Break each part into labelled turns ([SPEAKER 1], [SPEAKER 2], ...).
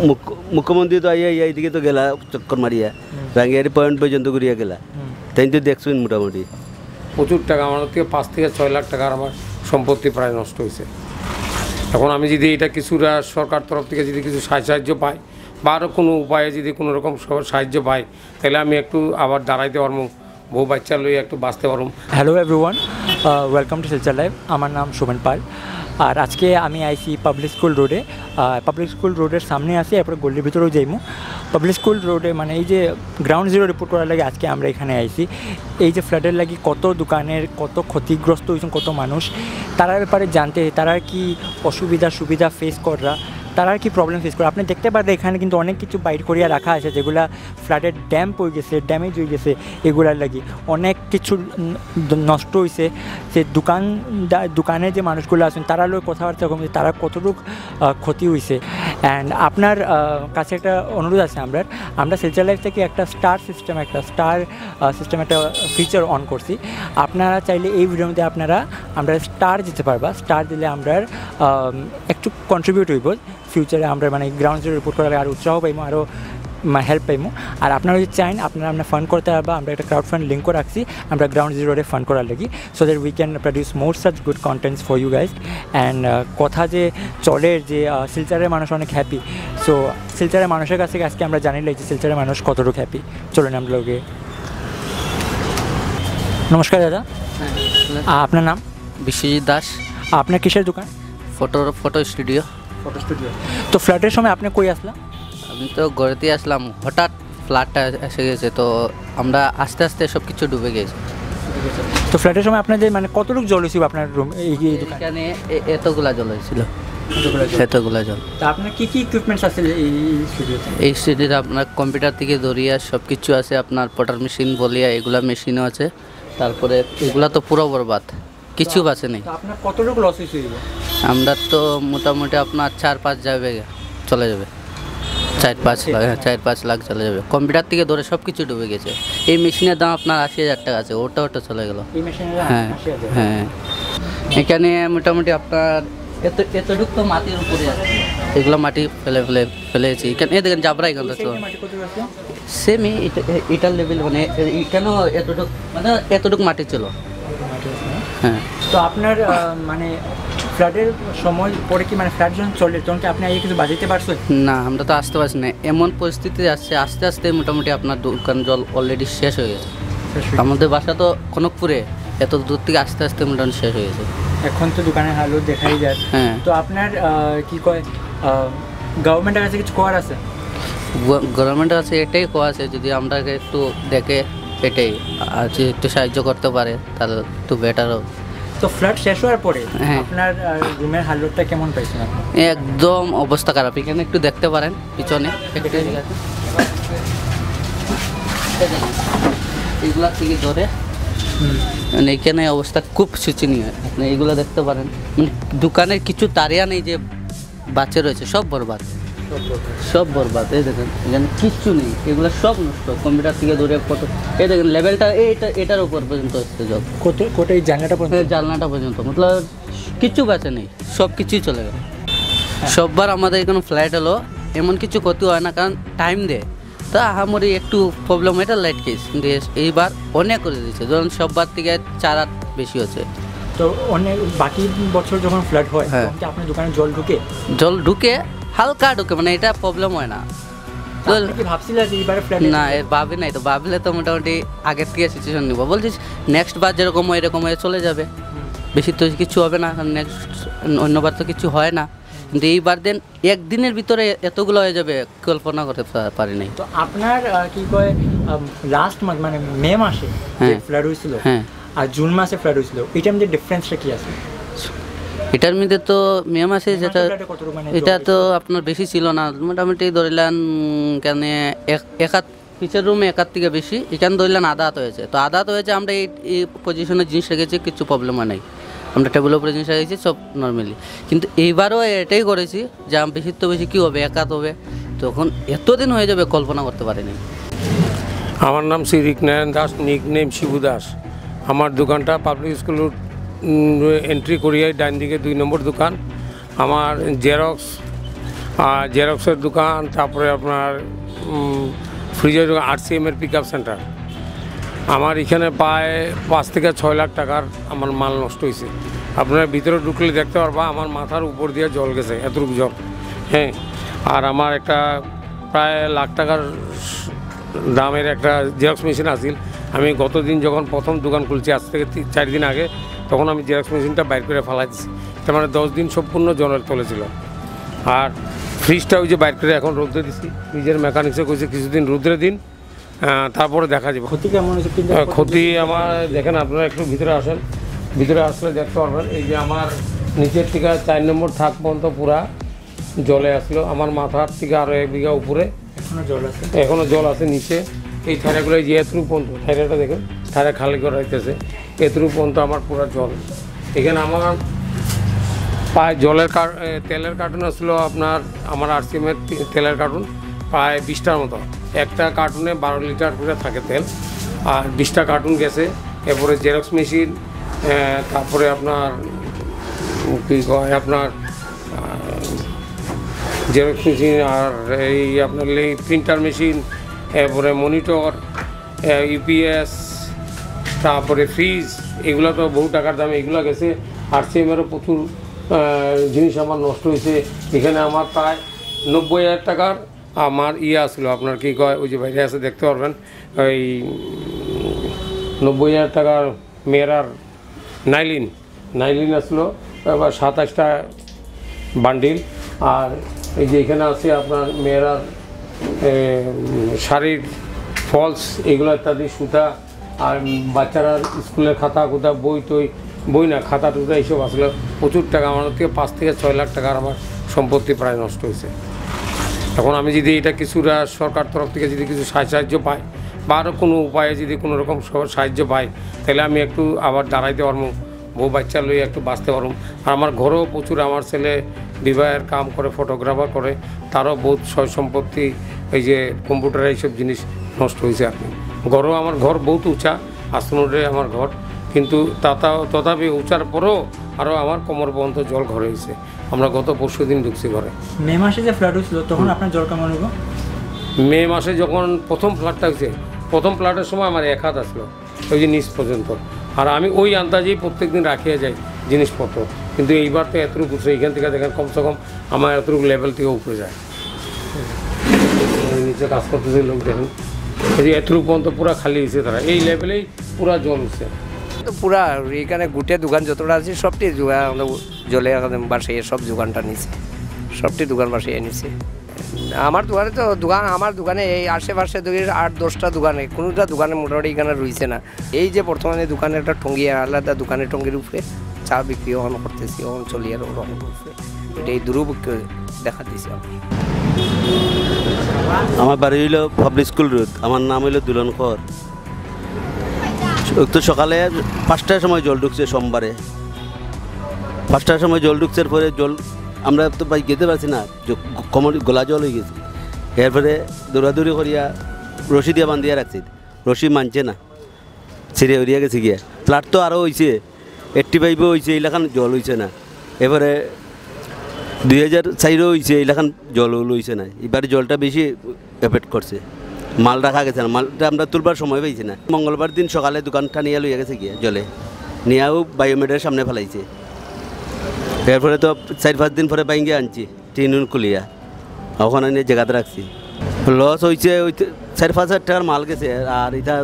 [SPEAKER 1] মুখ্য- মুখ্যমন্ত্রী তো আইয়া ইয়া এইদিকে তো গেলা চক্কর মারিয়া রাঙ্গিয়ারি পয়েন্ট পর্যন্ত ঘুরিয়া গেলা তাই তো দেখছেন মোটামুটি
[SPEAKER 2] প্রচুর টাকা আমার থেকে পাঁচ থেকে ছয় লাখ টাকার আমার সম্পত্তি প্রায় নষ্ট হয়েছে এখন আমি যদি এটা কিছুটা সরকার তরফ থেকে যদি কিছু সাহায্য সাহায্য পাই বা আরও কোনো উপায়ে যদি কোনো রকম সহ- সাহায্য পাই তাহলে আমি একটু আবার দাঁড়াইতে পারব বউ বাচ্চা লইয়া একটু বাঁচতে পারব
[SPEAKER 3] hello everyone welcome to Silchar live আমার নাম শোভন পাল। আর আজকে আমি আইসি পাবলিক স্কুল রোডে পাবলিক স্কুল রোডের সামনে আসি এরপরে গল্লির ভিতরেও যাইমু। পাবলিক স্কুল রোডে মানে এই যে গ্রাউন্ড জিরো রিপোর্ট করার লাগে আজকে আমরা এখানে আইসি এই যে ফ্লাডের লাগি কত দোকানের, কত ক্ষতিগ্রস্ত হয়েছেন কত মানুষ, তারার ব্যাপারে জানতে তারা কি অসুবিধা সুবিধা ফেস করা তারা আর কি প্রবলেম ফেস করে। আপনি দেখতে পারেন এখানে কিন্তু অনেক কিছু বাইর করিয়া রাখা আছে, যেগুলা ফ্ল্যাটের ড্যাম্প হয়ে গেছে ড্যামেজ হয়ে গেছে এগুলার লাগি। অনেক কিছু নষ্ট হয়েছে যে দোকান দোকানে যে মানুষগুলো আছেন, তারা লোক কথাবার্তা কমছে তারা কতটুকু ক্ষতি হয়েছে অ্যান্ড আপনার কাছে একটা অনুরোধ আছে আমরা আমরা সেলচার লাইফ থেকে একটা স্টার সিস্টেম একটা স্টার সিস্টেম একটা ফিচার অন করছি। আপনারা চাইলে এই ভিডিওর মধ্যে আপনারা, আমরা স্টার দিতে পারবা। স্টার দিলে আমরা একটু কন্ট্রিবিউট হইব। ফিউচারে আমরা মানে গ্রাউন্ড জিরো রিপোর্ট করার আরও উৎসাহ পাইবো আরও হেল্প পাইবো আর আপনারা যদি চাইন আপনারা আমরা ফান্ড করতে পারবা আমরা একটা ক্রাউড ফান্ড লিঙ্কও রাখছি আমরা গ্রাউন্ড জিরোরে ফান্ড করার লাগি। So that we can produce more such good contents for you guys and কথা যে চলের যে আহ, শিলচরের মানুষ অনেক হ্যাপি সো শিলচারের মানুষের কাছে আজকে আমরা জানি লাগছি শিলচরের মানুষ কতটুকু হ্যাপি চলুন আমরা লোকে নমস্কার দাদা। আপনার নাম?
[SPEAKER 4] বিশ্বজিৎ দাস।
[SPEAKER 3] আপনার কিসের দোকান?
[SPEAKER 4] Photo photo studio.
[SPEAKER 3] Photo studio তো ফ্ল্যাটের সময় আপনি কই আসলাম
[SPEAKER 4] আমি তো ঘরেতে আসলাম হঠাৎ ফ্ল্যাটটা এসে গেছে তো আমরা আস্তে আস্তে সব কিছু ডুবে গেছে।
[SPEAKER 3] তো ফ্ল্যাটের সময় আপনাদের মানে কতটুকু জল হয়েছিল আপনার রুম এই দোকানে?
[SPEAKER 4] এতগুলা জল হয়েছিল। এতগুলা জল।
[SPEAKER 3] তা আপনার কী কী ইকুইপমেন্টস আছে এই স্টুডিওতে
[SPEAKER 4] এই স্টুডিওতে আপনার কম্পিউটার থেকে ধরিয়া সব কিছু আছে আপনার পটার মেশিন বলিয়া এগুলা মেশিনও আছে। তারপরে এগুলা তো পুরো বরবাদ। কিছু বাঁচে নেই।
[SPEAKER 3] তো আপনার লস হয়েছিল
[SPEAKER 4] আমরা তো মোটামুটি আপনার চার পাঁচ যাবে চলে যাবে। চার পাঁচ লাখ হ্যাঁ, চার পাঁচ লাখ চলে যাবে। কম্পিউটার থেকে ধরে সব কিছু ডুবে গেছে। এই মেশিনের দাম আপনার আশি হাজার টাকা আছে ওটা ওটা চলে গেল। হ্যাঁ হ্যাঁ। এখানে মোটামুটি আপনার এত এতটুক তো মাটির উপরে আছে। এগুলো মাটি ফেলে ফেলে ফেলেছি। এখানে দেখেন জাবরা এখান থেকে সেমই এটার লেভেল মানে এখানেও এতটুক মানে এতটুক মাটি ছিল। হ্যাঁ।
[SPEAKER 3] তো আপনার মানে ফ্ল্যাটের সময় পরে কি মানে ফ্ল্যাট যখন চলে তখন কি আপনি আগে কিছু বাজাইতে পারছেন?
[SPEAKER 4] না আমরা তো আসতে পারছি না। এমন পরিস্থিতি আসছে আস্তে আস্তে মোটামুটি আপনার দোকান জল অলরেডি শেষ হয়ে গেছে। আমাদের বাসা তো কনকপুরে এত দূর থেকে আস্তে আস্তে মোটামুটি শেষ হয়ে গেছে।
[SPEAKER 3] এখন তো দোকানের হালত দেখাই যায়।
[SPEAKER 4] হ্যাঁ।
[SPEAKER 3] তো আপনার কি কয় গভর্নমেন্টের কাছে কিছু করার আছে?
[SPEAKER 4] গভর্নমেন্টের কাছে এটাই কোয়া আছে যদি আমরা একটু দেখে এটাই আর যদি একটু সাহায্য করতে পারে তাহলে একটু বেটার হবে।
[SPEAKER 3] তো ফ্ল্যাট শেষ হওয়ার পরে
[SPEAKER 4] হ্যাঁ।
[SPEAKER 3] আপনার রুমের হালতটা কেমন পাইছেন
[SPEAKER 4] একদম অবস্থা খারাপ। এখানে একটু দেখতে পারেন পিছনে। এগুলা থেকে ধরে। মানে এখানে অবস্থা খুব শোচনীয় আপনি এগুলো দেখতে পারেন। মানে দোকানের কিছু তারিয়া নেই যে বাচ্চা রয়েছে সব বরবাদ। সব বরবাদ এই দেখেন এখানে কিচ্ছু নেই এগুলো সব নষ্ট কম্পিউটার থেকে ধরে কত এই দেখেন লেভেলটা এইটা এটার উপর পর্যন্ত এসছে জল
[SPEAKER 3] কত কত এই জানলাটা পর্যন্ত?
[SPEAKER 4] জানলাটা পর্যন্ত মতলব কিচ্ছু বাঁচে নেই সব কিছুই চলে গেল। সববার আমাদের এখানে ফ্লাইট হলো এমন কিছু ক্ষতি হয় না কারণ টাইম দেয়। তা আহামরি একটু প্রবলেম এটা লাইট কেস কিন্তু এইবার অনেক করে দিয়েছে ধরুন সববার থেকে চার হাত বেশি হচ্ছে।
[SPEAKER 3] তো অনেক বাকি বছর যখন ফ্ল্যাট হয়
[SPEAKER 4] হ্যাঁ।
[SPEAKER 3] তখন কি আপনার দোকানে জল ঢুকে?
[SPEAKER 4] জল ঢুকে হালকা ঢুকে মানে এটা প্রবলেম হয় না। না ভাবি নাই তো। ভাবলে তো মোটামুটি আগের থেকে সিচুয়েশন নিব। বলছিস নেক্সট বার যেরকম হয় এরকম হয়ে চলে যাবে। বেশি তো কিছু হবে না নেক্সট অন্যবার তো কিছু হয় না। কিন্তু এইবার দেন একদিনের ভিতরে এতগুলো হয়ে যাবে কল্পনা করতে পারি নাই।
[SPEAKER 3] তো আপনার কি কয় লাস্ট মান্থ মানে মে মাসে
[SPEAKER 4] হ্যাঁ।
[SPEAKER 3] ফ্ল্যাট হয়েছিল
[SPEAKER 4] হ্যাঁ।
[SPEAKER 3] আর জুন মাসে ফ্ল্যাট হয়েছিল এটার মধ্যে ডিফারেন্সটা কি আছে?
[SPEAKER 4] এটার মধ্যে তো মে মাসে যেটা এটা তো আপনার বেশি ছিল না। মোটামুটি ধরিলেন কেন এক হাত পিছের রুমে এক হাত থেকে বেশি এখানে ধরলেন আদাত হয়েছে। তো আদাত হয়েছে আমরা এই এই পজিশনে জিনিস রেখেছি কিছু প্রবলেম হয় নাই। আমরা টেবিলের উপরে জিনিস রেখেছি সব নর্মালি কিন্তু এইবারও এটাই করেছি যে আম বেশি তো বেশি কী হবে এক হাত হবে? তখন এতদিন হয়ে যাবে কল্পনা করতে পারিনি।
[SPEAKER 2] আমার নাম শ্রী রিকনারায়ণ দাস নিক নেম শিবু দাস। আমার দোকানটা পাবলিক স্কুল এন্ট্রি করিয়াই ডান দিকে দুই নম্বর দোকান। আমার জেরক্স আর জেরক্সের দোকান, তারপরে আপনার ফ্রিজের দোকান আরসিএমের পিক আপ সেন্টার আমার এখানে প্রায় পাঁচ থেকে ছয় লাখ টাকার আমার মাল নষ্ট হয়েছে আপনার ভিতরে ঢুকলে দেখতে পারবা, আমার মাথার উপর দিয়ে জল গেছে, এতটুকু জল। হ্যাঁ আর আমার একটা প্রায় লাখ টাকার দামের একটা জেরক্স মেশিন আছিল। আমি গতদিন যখন প্রথম দোকান খুলছি, আজ থেকে চার দিন আগে তখন আমি জেরক্স মেশিনটা বাইর করে ফেলাই দিচ্ছি তার মানে দশ দিন সম্পূর্ণ জলের তলে ছিল। আর ফ্রিজটা ওই যে বাইর করে এখন রোদ্রে দিছি। ফ্রিজের মেকানিক্সে কইছে কিছুদিন রোদ্রে দিন তারপরে দেখা যাবে।
[SPEAKER 3] ক্ষতি কেমন হয়েছে
[SPEAKER 2] ক্ষতি আমার দেখেন আপনারা একটু ভিতরে আসেন। ভিতরে আসলে দেখতে পারবেন এই যে আমার নিচের থেকে চার নম্বর থাক পর্যন্ত পুরা জলে আসলো। আমার মাথার থেকে আরও এক বিঘা উপরে।
[SPEAKER 3] এখনও জল আছে?
[SPEAKER 2] এখনও জল আছে নিচে। এই থাইরাগুলো যে এতরু পর্যন্ত থাইরাটা দেখেন থাইরা খালি করে রাখতেছে এতরু পর্যন্ত আমার পুরো জল। এখানে আমার প্রায় জলের তেলের কার্টুন আসলো আপনার, আমার আরসিএমের তেলের কার্টুন প্রায় বিশটার মতো। একটা কার্টুনে বারো লিটার করে থাকে তেল, আর বিশটা কার্টুন গেছে। এরপরে জেরক্স মেশিন তারপরে আপনার, কী কয় আপনার জেরক্স মেশিন, আর এই আপনার প্রিন্টার মেশিন, এরপরে মনিটর ইউপিএস তারপরে ফ্রিজ এগুলো তো বহু টাকার দাম এগুলো গেছে। আর সিএমেরও প্রচুর জিনিস আমার নষ্ট হয়েছে। এখানে আমার প্রায় নব্বই হাজার টাকার আমার ইয়ে আসলো। আপনার কী কয়? ওই যে বাইরে আছে, দেখতে পারবেন। ওই নব্বই হাজার টাকার মেয়েরার নাইলিন। নাইলিন আসলো, এবার সাতাশটা বান্ডিল। আর এই যে এখানে আছে আপনার মেয়েরার শাড়ির ফলস, এগুলো ইত্যাদি, সুতা। আর বাচ্চারা স্কুলের খাতা কুতা বই টই, বই না, খাতা টুতা এইসব আসলে প্রচুর টাকা, আমার থেকে পাঁচ থেকে ছয় লাখ টাকার আমার সম্পত্তি প্রায় নষ্ট হয়েছে। এখন আমি যদি এটা কিছুটা সরকার তরফ থেকে যদি কিছু সাহায্য পাই বা আরও কোনো উপায়ে যদি কোনো রকম সাহায্য পাই তাহলে আমি একটু আবার দাঁড়াইতে পারব, বউ বাচ্চা লইয়ে একটু বাঁচতে পারব। আর আমার ঘরেও প্রচুর, আমার ছেলে বিবাহের কাম করে ফটোগ্রাফার করে, তারও বহুত সয় সম্পত্তি এই যে কম্পিউটার এইসব জিনিস নষ্ট হয়েছে আর কি। ঘরও আমার ঘর বহুত উঁচা আসনুরে আমার ঘর। কিন্তু তাতা তথাপি উঁচার পরেও আরও আমার কোমর পর্যন্ত জল ঘরে হয়েছে। আমরা গত পরশু দিন ঢুকছি ঘরে।
[SPEAKER 3] মে মাসে যে ফ্ল্যাট হয়েছিল তখন আপনার জল কেমন হইব?
[SPEAKER 2] মে মাসে যখন প্রথম ফ্ল্যাটটা হয়েছে প্রথম ফ্ল্যাটের সময় আমার এক হাত আসলো ওই যে নিচ পর্যন্ত। আর আমি ওই আন্দাজেই প্রত্যেক দিন রাখিয়ে যাই জিনিসপত্র। কিন্তু এইবার তো এতটুকু উঠছে এইখান থেকে দেখেন কমসে কম আমার এতটুকু লেভেল থেকে উপরে যায়। নিচে কাজ করতেছে লোক দেখেন। এই পর্যন্ত পুরো খালি হয়েছে তারা। এই লেভেলেই পুরা
[SPEAKER 5] তো পুরা এখানে গুটে দোকান যতটা আছে, সবটি জলে বাসায় সব দোকানটা নিছে। সবটি দোকান বাসায় নিছে। আমার দোকানে তো দোকান, আমার দোকানে এই আশেপাশে দেখি আট দশটা দোকানে, কোনোটা দোকানে মোটামুটি এখানে রয়েছে না। এই যে বর্তমানে দোকানে একটা টঙ্গি, আলাদা দোকানে টঙ্গির উপরে চা বিক্রি ওখানে করতেছি ওখানে চলি আর ওরকম উপরে এটা এই দুর্ভিক্ষ দেখা দিয়েছে আমার।
[SPEAKER 1] আমার বাড়ি হইল পাবলিক স্কুল রোড আমার নাম হইল দুলন কর। তো সকালে পাঁচটার সময় জল ঢুকছে সোমবারে। পাঁচটার সময় জল ঢুকছে পরে জল আমরা তো ভাই যেতে পারছি না কমর গলা জল হয়ে গেছে। এরপরে দৌড়াদৌড়ি করিয়া রশি দিয়ে বান্ধিয়া রাখছি। রশি মানছে না, ছিঁড়ে উড়িয়া গেছে গিয়া। ফ্লাট তো আরও হয়েছে এইট্টি ফাইভও হয়েছে এইলাখান জল হয়েছে না। এবারে দুই হাজার চাইরও হয়েছে এইলাখান জল লইছে না এবার জলটা বেশি এফেক্ট করছে। মাল রাখা গেছে না, মালটা আমরা তুলবার সময় পাইছি না। মঙ্গলবার দিন সকালে দোকানটা নিয়ে লইয়া গেছে গিয়ে জলে। নিয়েও বায়োমেডের সামনে ফেলাইছে। এরপরে তো চার পাঁচ দিন পরে বাইঙ্গে আনছি টিন কুলিয়া। ওখানে নিয়ে জায়গাতে রাখছি। লস হয়েছে ওই চার পাঁচ হাজার টাকার মাল গেছে, আর এটা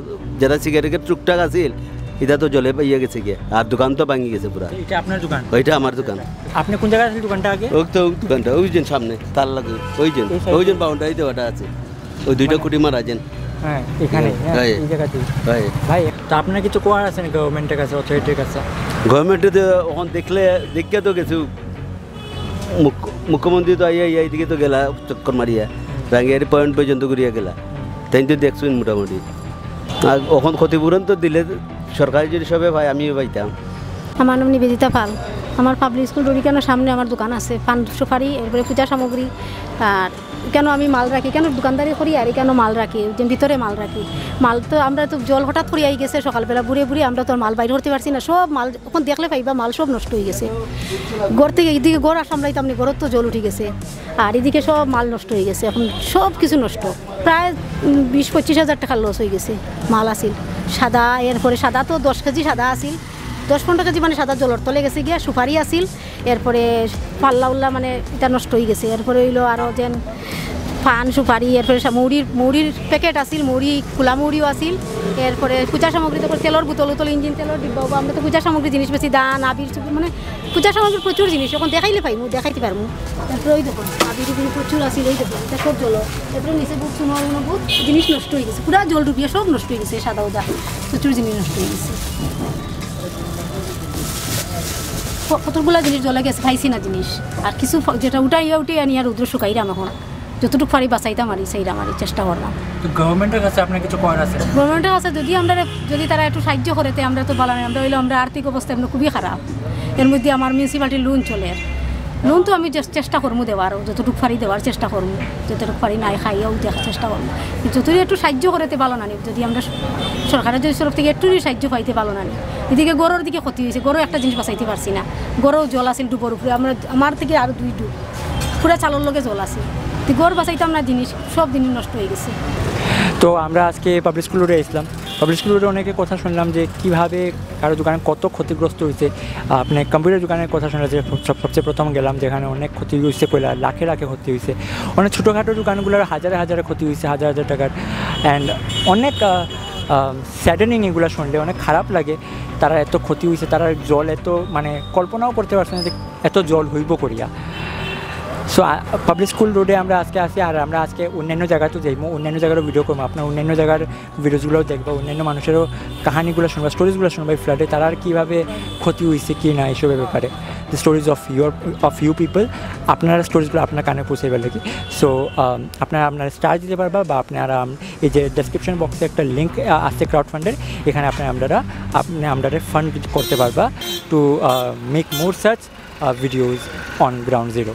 [SPEAKER 1] যেটা সিগারেটের টুকটাক আছিল এটা তো জলে পাইয়া গেছে গিয়ে। আর দোকান তো ভাঙি গেছে পুরা।
[SPEAKER 3] এটা আপনার দোকান?
[SPEAKER 1] ওইটা আমার দোকান।
[SPEAKER 3] আপনি কোন জায়গায় আছে দোকানটা আগে?
[SPEAKER 1] ওই তো ওই দোকানটা ওই যে সামনে তার লাগে। ওই যে ওই যে বাউন্ডারি দেওয়াটা আছে। ওই দুইটা খুঁটি মারা যেন
[SPEAKER 3] হ্যাঁ এখানে হ্যাঁ,
[SPEAKER 1] হ্যাঁ।
[SPEAKER 3] এই
[SPEAKER 1] ভাই
[SPEAKER 3] ভাই তা আপনার কিছু কোয়ার আছে না গভর্নমেন্টের কাছে অথরিটির কাছে?
[SPEAKER 1] গভর্নমেন্টে তো ওখান দেখলে দেখে তো গেছু। মুখ্যমন্ত্রী তো আইয়া তো গেলা চক্কর মারিয়া। রাঙ্গিয়ারি পয়েন্ট পর্যন্ত গেলা। তাই তো দেখছুন মোটামুটি। আর ওখান ক্ষতিপূরণ তো দিলে সরকারি যদি সবে ভাই আমিও পাইতাম।
[SPEAKER 6] আমার নাম নিবেদিতা পাল। আমার পাবলিক স্কুল রোডি সামনে আমার দোকান আছে, পান সুপারি, এরপরে পূজা সামগ্রী, আর কেন আমি মাল রাখি? কেন দোকানদারি করি আর কেন মাল রাখি? যে ভিতরে মাল রাখি। মাল তো আমরা তো জল হঠাৎ করে আই গেছে সকালবেলা, বুড়ে বুড়ে আমরা তো আর মাল বাইরে করতে পারছি না। সব মাল এখন দেখলে পাইবা, মাল সব নষ্ট হয়ে গেছে। ঘর থেকে এদিকে ঘর সামলাইতাম আপনি ঘরত তো জল উঠে গেছে। আর এদিকে সব মাল নষ্ট হয়ে গেছে। এখন সব কিছু নষ্ট। প্রায় বিশ পঁচিশ হাজার টাকার লস হয়ে গেছে মাল আসিল সাদা, এরপরে সাদা তো দশ কেজি সাদা আসিল দশ পনেরো কেজি মানে সাদা জলর তলে গেছে গিয়া, সুপারি আসিল এরপরে পাল্লা উল্লা মানে এটা নষ্ট হয়ে গেছে। এরপরে হইল আরও যেন পান সুপারি, এরপরে মৌরির মৌরির প্যাকেট আসিল মৌরি খোলা মৌরিও আসিল এরপরে পূজা সামগ্রী, তারপরে তেলর বোতল উতল, ইঞ্জিন তেলর ডিব্বা আমরা তো পূজা সামগ্রী জিনিস বেশি, দান, আবির মানে পূজা সামগ্রী প্রচুর জিনিস, এখন দেখাইলে পাইমু, দেখাইতে পারমু। তারপরে ওই দেখুন, আবির জিনিস প্রচুর আসিল ওই দেখুন, এটা সব জল। এরপরে নিচে বুক সুনোর বুক জিনিস নষ্ট হয়ে গেছে, পুরা জল ডুবিয়ে সব নষ্ট হয়ে গেছে সাদা উদা প্রচুর জিনিস নষ্ট হয়ে গেছে। কতগুলা জিনিস জলে গেছে খাইছি না জিনিস। আর কিছু যেটা উঠাই উঠিয়ে আনি আর রুদ্র শুকাইলাম এখন যতটুকু পারি বাঁচাইতাম আর সেইরাম আর চেষ্টা করলাম।
[SPEAKER 3] গভর্নমেন্টের কাছে আপনার কিছু করার আছে?
[SPEAKER 6] গভর্নমেন্টের কাছে যদি আমরা যদি তারা একটু সাহায্য করে তে আমরা তো ভালো আমরা হইলে আমরা আর্থিক অবস্থা আমরা খুবই খারাপ। এর মধ্যে আমার মিউনিসিপালিটির লোন চলে। লোন তো আমি চেষ্টা করব দেওয়ার যতটুকু পারি দেওয়ার চেষ্টা করব যতটুকু পারি নাই খাইয়াও দেখার চেষ্টা করব যতটুকু একটু সাহায্য করতে ভালো না যদি আমরা সরকারের যদি তরফ থেকে একটু সাহায্য পাইতে ভালো না এদিকে গরুর দিকে ক্ষতি হয়েছে, গরু একটা জিনিস বাঁচাইতে পারছি না। গরু জল আছিল ডুবোর উপরে, আমরা আমার থেকে আরও দুই ডুব। পুরা চালোর লগে জল আছে। গরু বাঁচাইতাম না জিনিস, সব জিনিস নষ্ট হয়ে গেছে।
[SPEAKER 3] তো আমরা আজকে পাবলিক স্কুল রোডে এসলাম। রোডে অনেকে কথা শুনলাম যে কীভাবে কারও দোকানে কত ক্ষতিগ্রস্ত হয়েছে। আপনি কম্পিউটার দোকানের কথা শুনলাম যে সবচেয়ে প্রথম গেলাম যেখানে অনেক ক্ষতি হয়েছে পয়লা লাখে লাখে ক্ষতি হয়েছে। অনেক ছোটোখাটো দোকানগুলোর হাজারে হাজারে ক্ষতি হয়েছে, হাজার হাজার টাকার। অ্যান্ড অনেক স্যাডেনিং এগুলো শুনলে অনেক খারাপ লাগে। তারা এত ক্ষতি হয়েছে, তারা জল এত মানে কল্পনাও করতে পারছে না যে এত জল হইব করিয়া। সো পাবলিক স্কুল রোডে আমরা আজকে আসি আর আমরা আজকে অন্যান্য জায়গাতেও যাইবো, অন্যান্য জায়গারও ভিডিও করব। আপনার অন্যান্য জায়গার ভিডিওসগুলোও দেখব, অন্যান্য মানুষেরও কাহানিগুলো শুনব স্টোরিজগুলো শুনব এই ফ্ল্যাটে তারা আর কীভাবে ক্ষতি হয়েছে কি না এসবের ব্যাপারে। The stories of your of you people আপনারা স্টোরিজগুলো আপনার কানে পৌঁছে পেলে কি সো আপনারা আপনারা স্টার দিতে পারবা বা আপনারা এই যে ডেসক্রিপশন বক্সে একটা লিঙ্ক আছে ক্রাউড ফান্ডের এখানে আপনারা আপনারা আপনি আপনারা ফান্ড করতে পারবা to make more search videos on ground zero